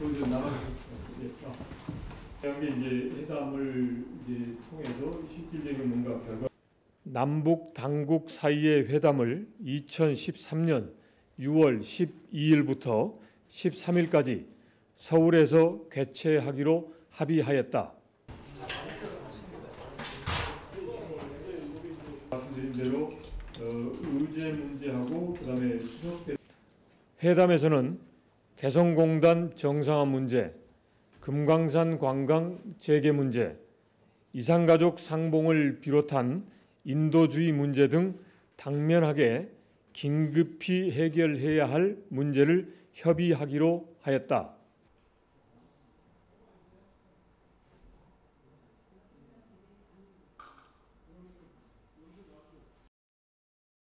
거기서 나가겠죠. 여기 이제 회담을 이제 통해서 실질적인 뭔가 결과 남북 당국 사이의 회담을 2013년 6월 12일부터 13일까지 서울에서 개최하기로 합의하였다. 말씀드린 대로 어, 의제 문제하고 그다음에 수석 대- 회담에서는 개성공단 정상화 문제, 금강산 관광 재개 문제, 이산가족 상봉을 비롯한 인도주의 문제 등 당면하게 긴급히 해결해야 할 문제를 협의하기로 하였다.